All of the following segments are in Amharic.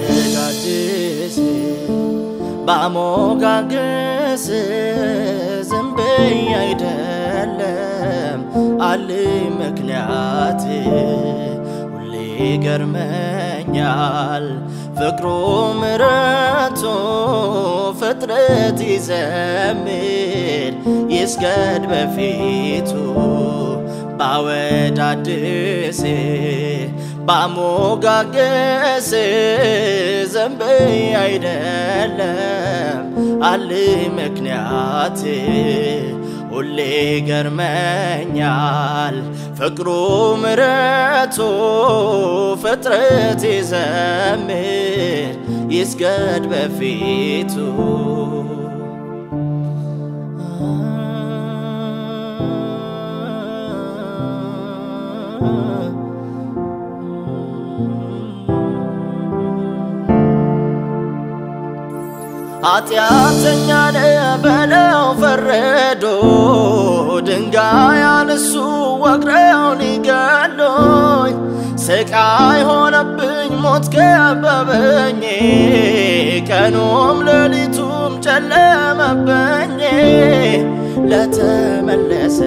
ባወዳድስ ባሞጋገስ ዝም ብዬ አይደለም አለኝ ምክንያት ሁሌ ገርመኛል ፍቅሩ ምረቱ ፍጥረት ይዘምር ይስገድ በፊቱ ባወዳድስ ባሞጋገስ ዘንብ አይደለም አለኝ ምክንያት ሁሌ ገርመኛል ፍቅሩ ምረቱ ፍጥረት ይዘምር ይስገድ በፊቱ። ኃጢአተኛ ነህ ድንጋይ አነሱ ወግረው ሊገሉኝ ስቃይ ሆነብኝ ሞት ከበበኝ ቀኑም ሌሊቱም ጨለመበኝ ለተመለሰ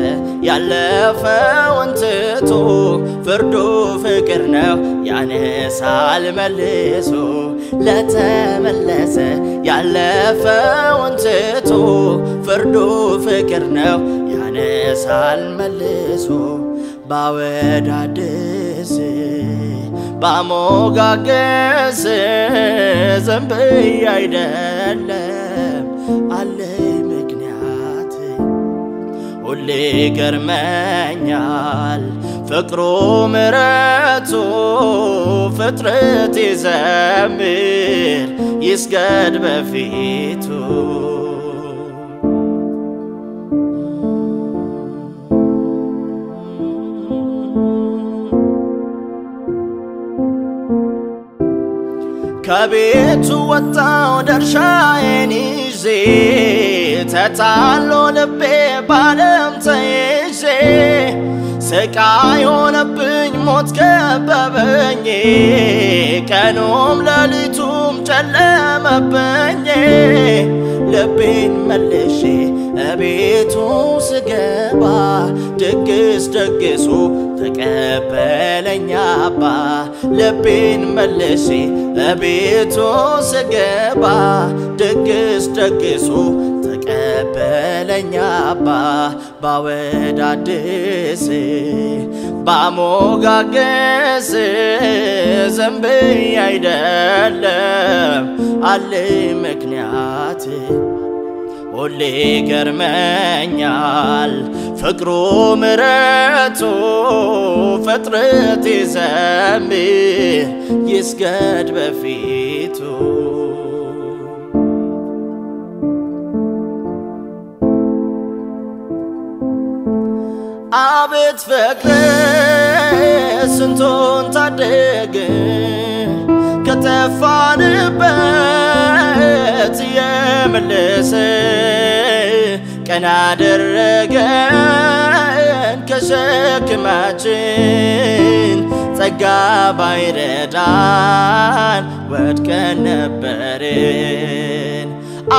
ያለፈውን ትቶ ፍርዱ ፍቅር ነው ያነሳል መልሶ ለተመለሰ ያለፈውን ትቶ ፍርዱ ፍቅር ነው ያነሳል መልሶ ባወዳድስ ባሞጋገስ ዘንብ አይደለም አለኝ ምክንያት። ሁሌ ገርመኛል ፍቅሩ ምረቱ ፍጥረት ይዘምር ይስገድ በፊቱ ከቤቱ ወጣው ደርሻዬን ይዤ ተታሎ ልቤ ባለም ተይዤ ስቃይ ሆነብኝ ሞት ከበበኝ ቀኑም ሌሊቱም ጨለመበኝ ልቤን መልሼ እቤቱ ስገባ ድግስ ደግሱ ተቀበለኝ አባ ልቤን መልሼ እቤቱ ስገባ ድግስ ደግሱ ተቀበለኝ አባ ባወዳድስ ባሞጋገስ ዘንብ አይደለም አለኝ ምክንያት ሁሌ ገርመኛል ፍቅሩ ምረቱ ፍጥረት ይዘምር ይስገድ በፊቱ። አቤት ፍቅር ስንቱን ታደግ ከጠፋንበት የመለሰ ቀና አደረገን ከሸክማችን ጸጋ ባይረዳን ወድቀን ነበርን።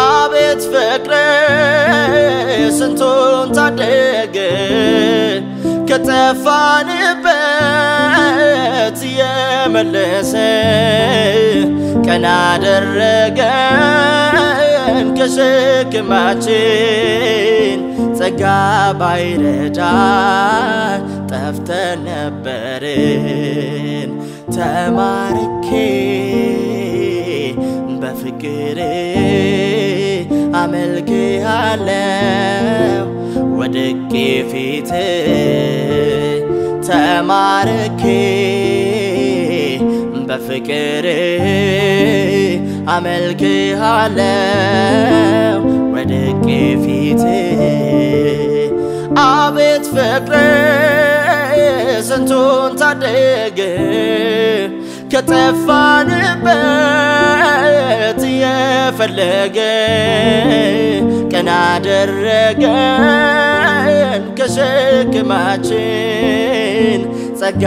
አቤት ፍቅር ስንቱን ታደገ ከጠፋንበት የመለሰ ቀና አደረገን ከሸክማችን። ጸጋ ባይረዳን ጠፍተን ነበርን። ተማርኬ በፍቅር አመልክሃለው ወድቄ ፊት ተማርኬ በፍቅር አመልክሃለው ወድቄ ፊት አቤት ፍቅር ስንቱን ታደገ ከጠፋንበት ፈለገ ቀና አደረገን ከሸክማችን ጸጋ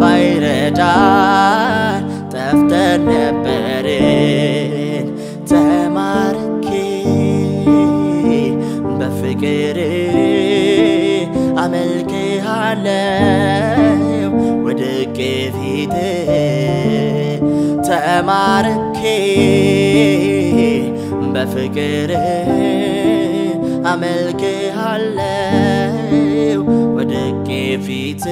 ባይረዳን ጠፍተን ነበርን። ተማርኬ በፍቅር አመልክሃለው ወድቄ ፊት። ተማርኬ በፍቅር አመልክሃለው ወድቄ ፊት